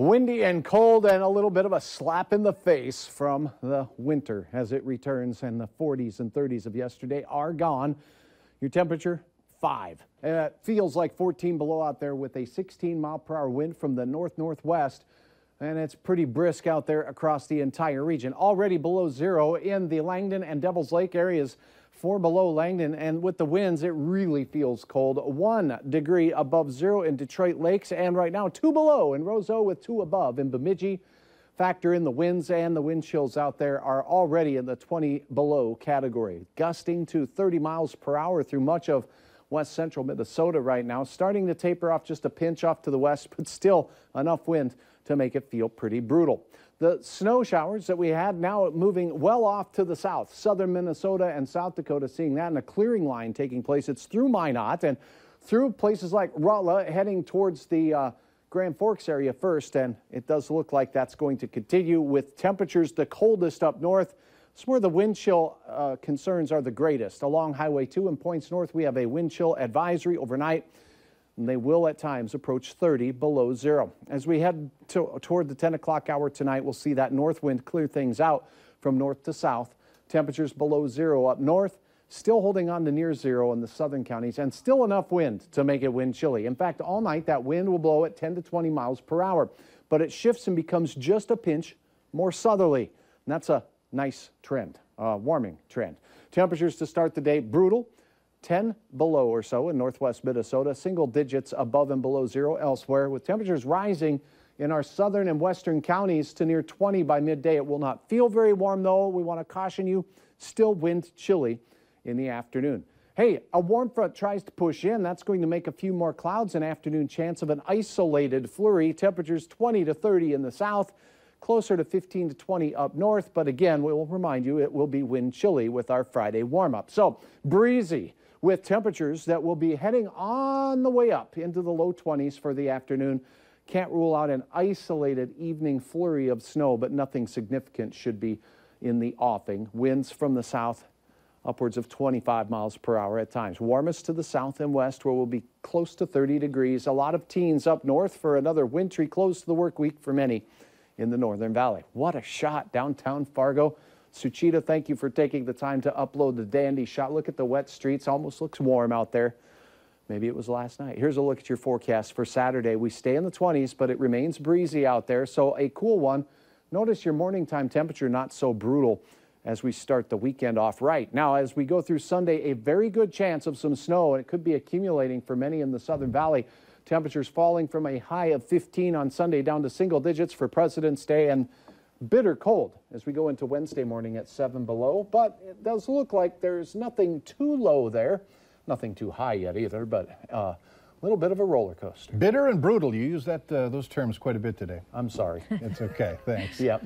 Windy and cold and a little bit of a slap in the face from the winter as it returns and the 40s and 30s of yesterday are gone. Your temperature, five. And it feels like 14 below out there with a 16 mile per hour wind from the north northwest. And it's pretty brisk out there across the entire region. Already below zero in the Langdon and Devils Lake areas four below Langdon, and with the winds, it really feels cold. One degree above zero in Detroit Lakes, and right now two below in Roseau with two above in Bemidji. Factor in the winds and the wind chills out there are already in the 20 below category, gusting to 30 miles per hour through much of west central Minnesota right now, starting to taper off just a pinch off to the west, but still enough wind to make it feel pretty brutal. The snow showers that we had now moving well off to the south, southern Minnesota and South Dakota, seeing that in a clearing line taking place. It's through Minot and through places like Rolla, heading towards the uh, Grand Forks area first, and it does look like that's going to continue with temperatures the coldest up north. It's where the wind chill uh, concerns are the greatest. Along Highway 2 and points north, we have a wind chill advisory overnight and they will at times approach 30 below zero. As we head to, toward the 10 o'clock hour tonight, we'll see that north wind clear things out from north to south. Temperatures below zero up north, still holding on to near zero in the southern counties, and still enough wind to make it wind chilly. In fact, all night that wind will blow at 10 to 20 miles per hour, but it shifts and becomes just a pinch more southerly. And that's a nice trend, a warming trend. Temperatures to start the day brutal. 10 below or so in northwest Minnesota, single digits above and below zero elsewhere, with temperatures rising in our southern and western counties to near 20 by midday. It will not feel very warm, though. We want to caution you, still wind chilly in the afternoon. Hey, a warm front tries to push in. That's going to make a few more clouds an afternoon chance of an isolated flurry. Temperatures 20 to 30 in the south, closer to 15 to 20 up north. But again, we will remind you it will be wind chilly with our Friday warm up. So breezy with temperatures that will be heading on the way up into the low 20s for the afternoon. Can't rule out an isolated evening flurry of snow, but nothing significant should be in the offing. Winds from the south upwards of 25 miles per hour at times. Warmest to the south and west where we'll be close to 30 degrees. A lot of teens up north for another wintry close to the work week for many in the Northern Valley. What a shot downtown Fargo. Suchita, thank you for taking the time to upload the dandy shot. Look at the wet streets. Almost looks warm out there. Maybe it was last night. Here's a look at your forecast for Saturday. We stay in the 20s, but it remains breezy out there, so a cool one. Notice your morning time temperature not so brutal as we start the weekend off right. Now, as we go through Sunday, a very good chance of some snow, and it could be accumulating for many in the Southern Valley. Temperatures falling from a high of 15 on Sunday down to single digits for President's Day and bitter cold as we go into Wednesday morning at 7 below, but it does look like there's nothing too low there. Nothing too high yet either, but a uh, little bit of a roller coaster. Bitter and brutal. You use that uh, those terms quite a bit today. I'm sorry. it's okay. Thanks. yep.